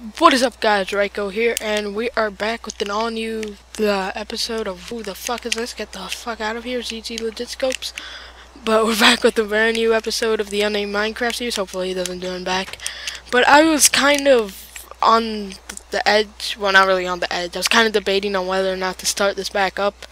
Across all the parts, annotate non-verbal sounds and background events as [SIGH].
What is up guys, Ryko here, and we are back with an all new uh, episode of Who the fuck is this? Get the fuck out of here, ZG Legit Scopes. But we're [LAUGHS] back with a brand new episode of the Unnamed Minecraft series, hopefully he doesn't do it back. But I was kind of on the edge, well not really on the edge, I was kind of debating on whether or not to start this back up.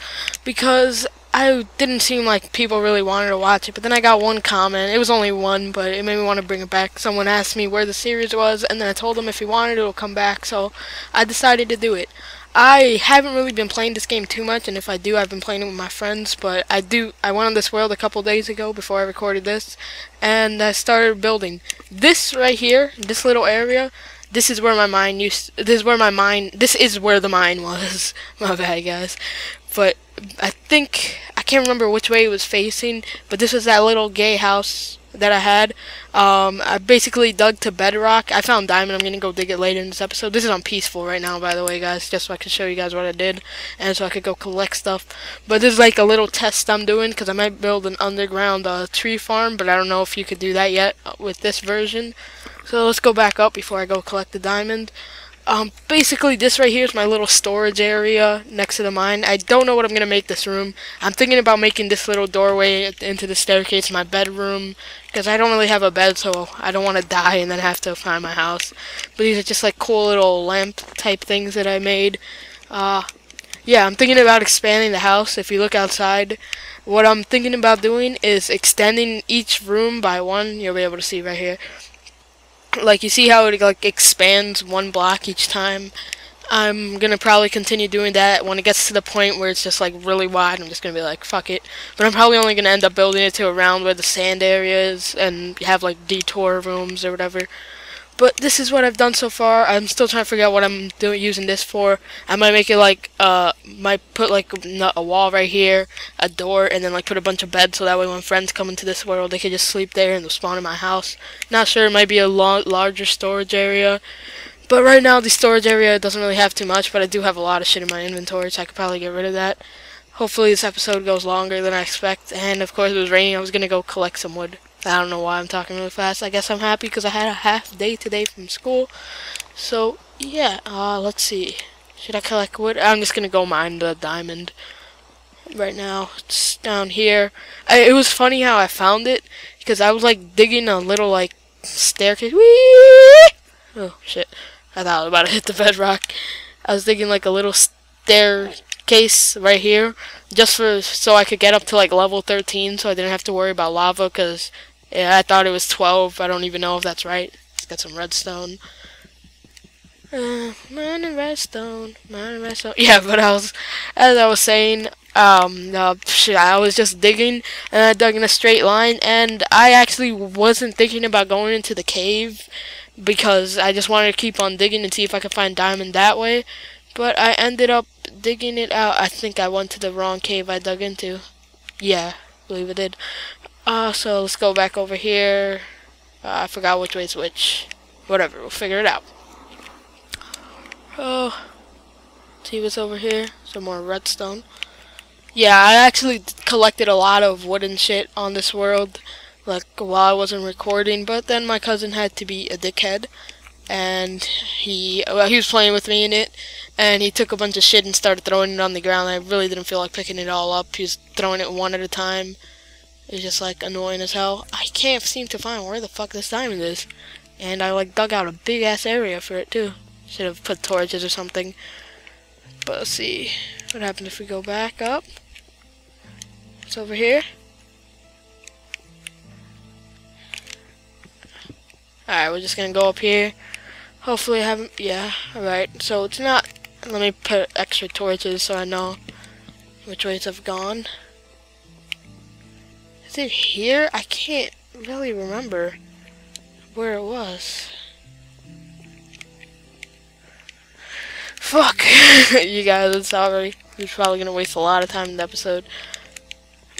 Because I didn't seem like people really wanted to watch it, but then I got one comment. It was only one, but it made me want to bring it back. Someone asked me where the series was, and then I told them if he wanted it, it'll come back, so I decided to do it. I haven't really been playing this game too much, and if I do, I've been playing it with my friends, but I do, I went on this world a couple days ago before I recorded this, and I started building. This right here, this little area, this is where my mine used, this is where my mine, this is where the mine [LAUGHS] was. my bad, guys. But I think I can't remember which way it was facing, but this was that little gay house that I had. Um, I basically dug to bedrock. I found diamond. I'm gonna go dig it later in this episode. This is on peaceful right now, by the way, guys, just so I can show you guys what I did, and so I could go collect stuff. But this is like a little test I'm doing because I might build an underground uh, tree farm, but I don't know if you could do that yet uh, with this version. So let's go back up before I go collect the diamond. Um, basically, this right here is my little storage area next to the mine. I don't know what I'm going to make this room. I'm thinking about making this little doorway into the staircase my bedroom, because I don't really have a bed, so I don't want to die and then have to find my house. But these are just like cool little lamp type things that I made. Uh, yeah, I'm thinking about expanding the house. If you look outside, what I'm thinking about doing is extending each room by one. You'll be able to see right here like you see how it like expands one block each time? I'm gonna probably continue doing that when it gets to the point where it's just like really wide. I'm just gonna be like fuck it. But I'm probably only gonna end up building it to around where the sand area is and have like detour rooms or whatever but this is what I've done so far. I'm still trying to figure out what I'm doing using this for. I might make it like uh might put like a wall right here, a door, and then like put a bunch of beds so that way when friends come into this world they can just sleep there and they'll spawn in my house. Not sure. It might be a larger storage area. But right now the storage area doesn't really have too much, but I do have a lot of shit in my inventory, so I could probably get rid of that. Hopefully this episode goes longer than I expect, and of course it was raining, I was gonna go collect some wood. I don't know why I'm talking really fast. I guess I'm happy because I had a half day today from school. So, yeah, uh, let's see. Should I collect wood? I'm just going to go mine the diamond right now. It's down here. I, it was funny how I found it because I was, like, digging a little, like, staircase. Whee! Oh, shit. I thought I was about to hit the bedrock. I was digging, like, a little staircase right here just for so I could get up to, like, level 13 so I didn't have to worry about lava because yeah, I thought it was 12. I don't even know if that's right. It's got some redstone. Uh, mine and redstone, mine and redstone. [LAUGHS] Yeah, but I was, as I was saying, um, uh, I was just digging, and I dug in a straight line, and I actually wasn't thinking about going into the cave, because I just wanted to keep on digging and see if I could find diamond that way, but I ended up digging it out. I think I went to the wrong cave I dug into. Yeah, believe I did. Uh, so let's go back over here. Uh, I forgot which way is which. Whatever, we'll figure it out. Oh, see what's over here? Some more redstone. Yeah, I actually collected a lot of wooden shit on this world, like, while I wasn't recording, but then my cousin had to be a dickhead, and he, well, he was playing with me in it, and he took a bunch of shit and started throwing it on the ground. I really didn't feel like picking it all up. He was throwing it one at a time, it's just like annoying as hell. I can't seem to find where the fuck this diamond is. And I like dug out a big ass area for it too. Should have put torches or something. But let's see. What happens if we go back up? It's over here. Alright, we're just gonna go up here. Hopefully I haven't, yeah, alright. So it's not, let me put extra torches so I know which ways I've gone. Is it here? I can't really remember where it was. Fuck! [LAUGHS] you guys, I'm sorry. He's probably gonna waste a lot of time in the episode.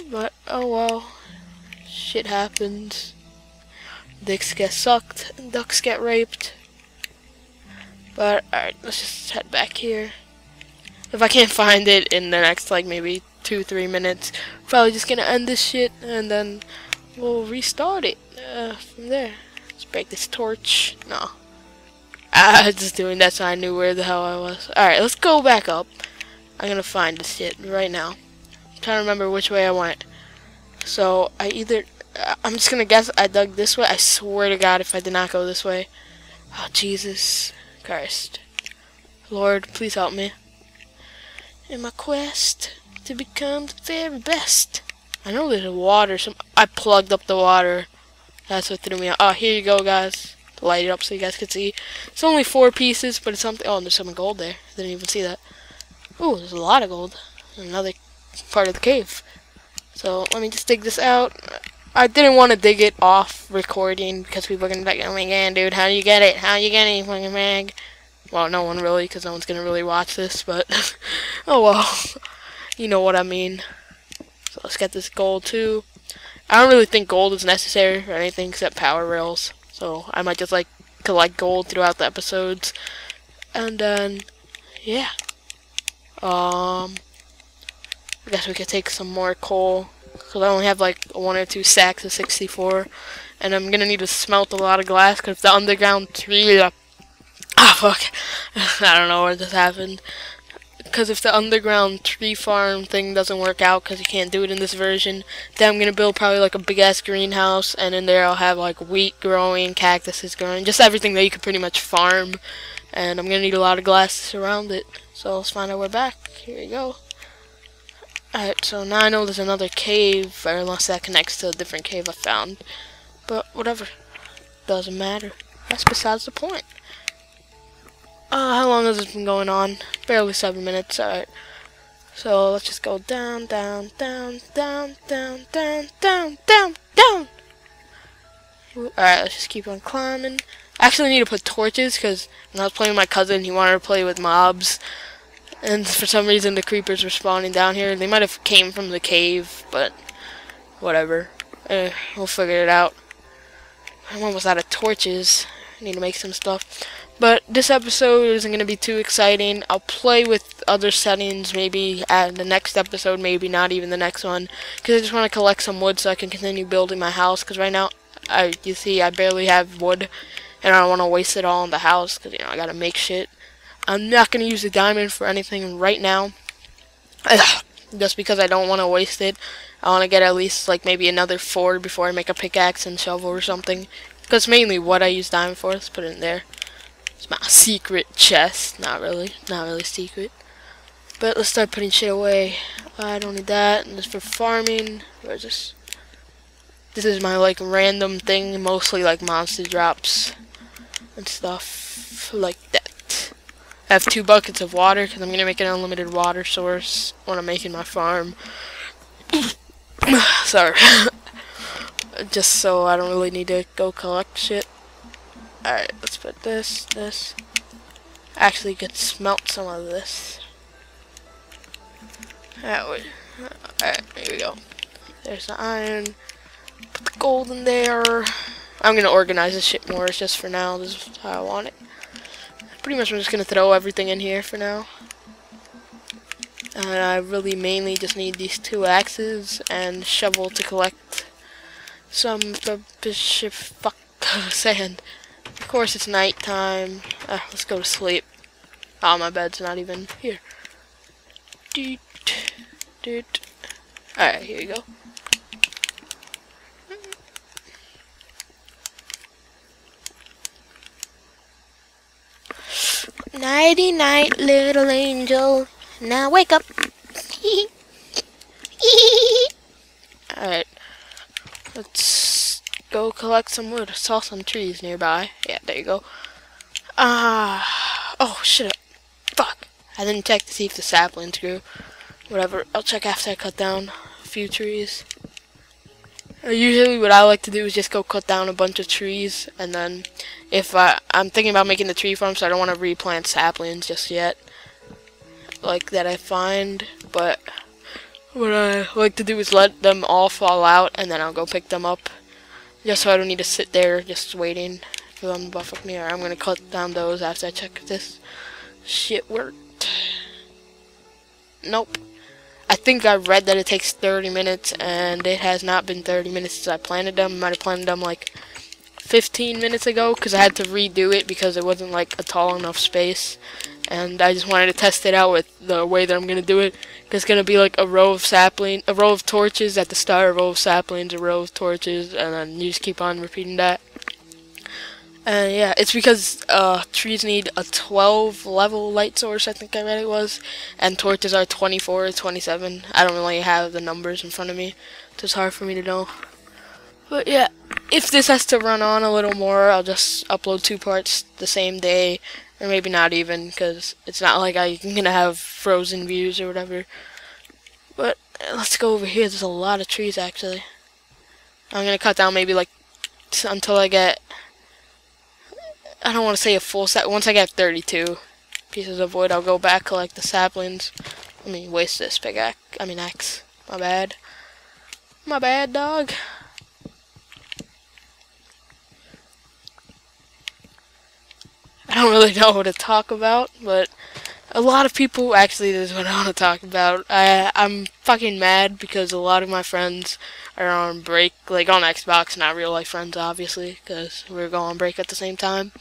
But, oh well. Shit happens. Dicks get sucked, ducks get raped. But, alright, let's just head back here. If I can't find it in the next, like, maybe two, three minutes. Probably just gonna end this shit and then we'll restart it uh, from there. Let's break this torch. No. I was [LAUGHS] just doing that so I knew where the hell I was. Alright, let's go back up. I'm gonna find this shit right now. I'm trying to remember which way I went. So, I either... I'm just gonna guess I dug this way. I swear to God if I did not go this way. Oh, Jesus Christ. Lord, please help me. In my quest to become the very best. I know there's water. Some I plugged up the water. That's what threw me out. Oh, here you go, guys. Light it up so you guys can see. It's only four pieces, but it's something. Oh, there's some gold there. I didn't even see that. Ooh, there's a lot of gold. Another part of the cave. So let me just dig this out. I didn't want to dig it off recording because people are gonna be like, "Oh my god, dude, how do you get it? How you get it, fucking mag?" Well, no one really, because no one's gonna really watch this. But [LAUGHS] oh well, you know what I mean. So let's get this gold too. I don't really think gold is necessary for anything except power rails. So I might just like collect gold throughout the episodes. And then, yeah. Um, I guess we could take some more coal. Because I only have like one or two sacks of 64. And I'm going to need to smelt a lot of glass because the underground tree... Ah, oh, fuck. [LAUGHS] I don't know where this happened because if the underground tree farm thing doesn't work out because you can't do it in this version, then I'm going to build probably like a big ass greenhouse and in there I'll have like wheat growing, cactuses growing, just everything that you can pretty much farm. And I'm going to need a lot of glass to surround it. So let's find our way back. Here we go. Alright, so now I know there's another cave, or unless that connects to a different cave I found. But whatever. Doesn't matter. That's besides the point. Uh, how long has this been going on? Barely seven minutes, alright. So let's just go down, down, down, down, down, down, down, down, down. Alright, let's just keep on climbing. I actually need to put torches because when I was playing with my cousin, he wanted to play with mobs. And for some reason, the creepers were spawning down here. They might have came from the cave, but whatever. Eh, we'll figure it out. I'm almost out of torches. I need to make some stuff. But this episode isn't going to be too exciting. I'll play with other settings maybe at the next episode, maybe not even the next one. Because I just want to collect some wood so I can continue building my house. Because right now, I you see, I barely have wood. And I don't want to waste it all in the house. Because, you know, I got to make shit. I'm not going to use the diamond for anything right now. [CLEARS THROAT] just because I don't want to waste it. I want to get at least, like, maybe another four before I make a pickaxe and shovel or something. Because mainly what I use diamond for. Let's put it in there. It's my [LAUGHS] secret chest. Not really. Not really secret. But let's start putting shit away. I don't need that. And for farming. Where's this? This is my like random thing. Mostly like monster drops and stuff like that. I have two buckets of water because I'm going to make an unlimited water source when I'm making my farm. [SIGHS] Sorry. [LAUGHS] Just so I don't really need to go collect shit. Alright, let's put this, this. Actually, could smelt some of this. That would. Alright, here we go. There's the iron. Put the gold in there. I'm gonna organize this shit more It's just for now. This is how I want it. Pretty much I'm just gonna throw everything in here for now. And I really mainly just need these two axes and shovel to collect some bishop fuck [LAUGHS] sand. Of course, it's nighttime. Uh, let's go to sleep. Oh, my bed's not even here. Doot, doot. Alright, here you go. Nighty night, little angel. Now wake up. [LAUGHS] Alright. Let's go collect some wood. I saw some trees nearby. Yeah, there you go. Ah, uh, oh shit. Fuck. I didn't check to see if the saplings grew. Whatever. I'll check after I cut down a few trees. Usually what I like to do is just go cut down a bunch of trees and then if I, I'm thinking about making the tree farm so I don't want to replant saplings just yet like that I find but what I like to do is let them all fall out and then I'll go pick them up just so I don't need to sit there just waiting for them to buff up me. Or I'm going to cut down those after I check if this shit worked. Nope. I think I read that it takes 30 minutes, and it has not been 30 minutes since I planted them. I might have planted them like 15 minutes ago because I had to redo it because it wasn't like a tall enough space and I just wanted to test it out with the way that I'm gonna do it. It's gonna be like a row of sapling, a row of torches at the start, a row of saplings, a row of torches, and then you just keep on repeating that. And yeah, it's because uh, trees need a 12 level light source, I think I read it was, and torches are 24 or 27. I don't really have the numbers in front of me, so it's hard for me to know. But yeah, if this has to run on a little more, I'll just upload two parts the same day, or maybe not even, because it's not like I'm gonna have frozen views or whatever. But let's go over here. There's a lot of trees actually. I'm gonna cut down maybe like until I get. I don't want to say a full set. Once I get 32 pieces of wood, I'll go back collect the saplings. I mean, waste this pickaxe. I mean, axe. My bad. My bad, dog. I don't really [LAUGHS] know what to talk about, but a lot of people actually this is what I want to talk about. I I'm fucking mad because a lot of my friends are on break, like on Xbox, not real life friends, obviously, because we are going on break at the same time.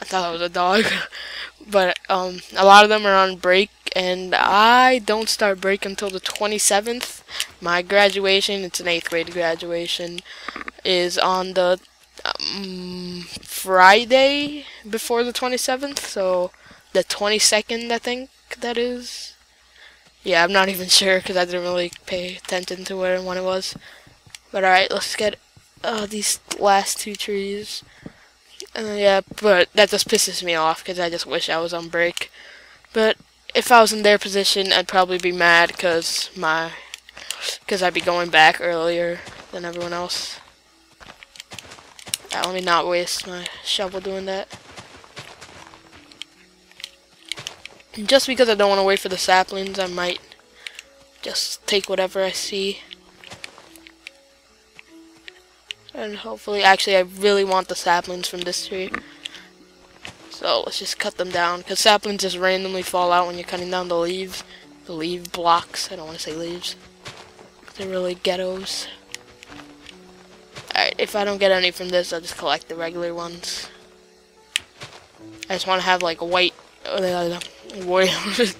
I thought it was a dog, [LAUGHS] but um, a lot of them are on break, and I don't start break until the 27th. My graduation, it's an eighth grade graduation, is on the um, Friday before the 27th, so the 22nd, I think that is. Yeah, I'm not even sure because I didn't really pay attention to where and when it was. But alright, let's get uh, these last two trees. Uh, yeah, but that just pisses me off because I just wish I was on break. But if I was in their position, I'd probably be mad because my because I'd be going back earlier than everyone else. Let me not waste my shovel doing that. And just because I don't want to wait for the saplings, I might just take whatever I see. And hopefully, actually, I really want the saplings from this tree. So let's just cut them down, because saplings just randomly fall out when you're cutting down the leaves. The leaf blocks. I don't want to say leaves. They're really ghettos. Alright, if I don't get any from this, I'll just collect the regular ones. I just want to have like white wood, [LAUGHS]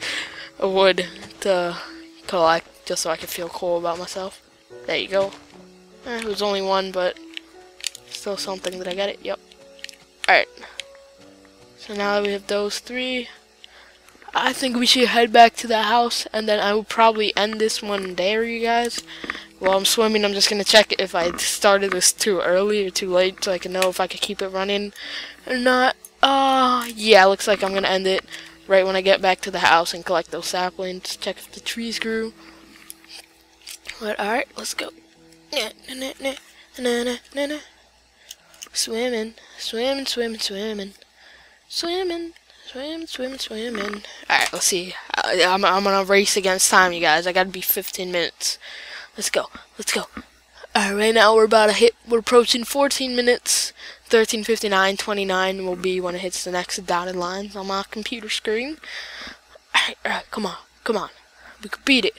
a wood to collect just so I can feel cool about myself. There you go. Eh, it was only one, but still something. Did I get it? Yep. Alright. So now that we have those three, I think we should head back to the house, and then I will probably end this one there, you guys. While I'm swimming, I'm just going to check if I started this too early or too late so I can know if I can keep it running or not. Uh, yeah, looks like I'm to end it right when I get back to the house and collect those saplings. Check if the trees grew. But, alright, let's go. Swimming, swimming, swimming, swimming. Swimming, swimming, swimming, swimming. Alright, let's see. I, I'm, I'm gonna race against time, you guys. I gotta be 15 minutes. Let's go. Let's go. Alright, right now we're about to hit, we're approaching 14 minutes. 1359, 29 will be when it hits the next dotted lines on my computer screen. Alright, alright, come on, come on. We could beat it.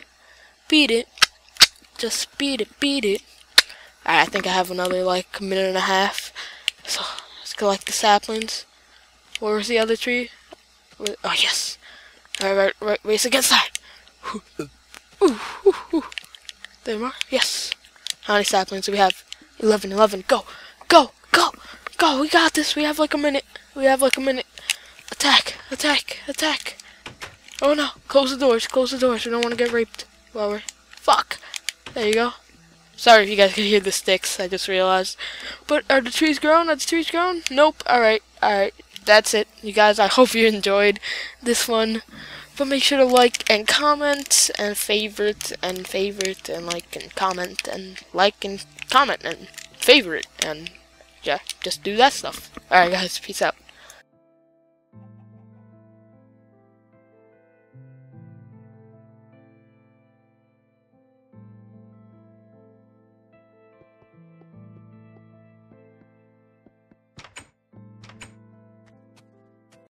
Beat it. Just beat it, beat it. I think I have another, like, a minute and a half. So, let's collect the saplings. Where was the other tree? Oh, yes. Alright, right, right, race against that. Ooh, ooh, ooh. There we are. Yes. How many saplings do we have? 11, 11. Go, go, go, go. We got this. We have like a minute. We have like a minute. Attack, attack, attack. Oh no. Close the doors, close the doors. We don't want to get raped while we're... Fuck. There you go. Sorry if you guys can hear the sticks. I just realized. But are the trees grown? Are the trees grown? Nope. Alright, alright. That's it. You guys, I hope you enjoyed this one. But make sure to like and comment and favorite and favorite and like and comment and like and comment and favorite and yeah, just do that stuff. Alright guys, peace out.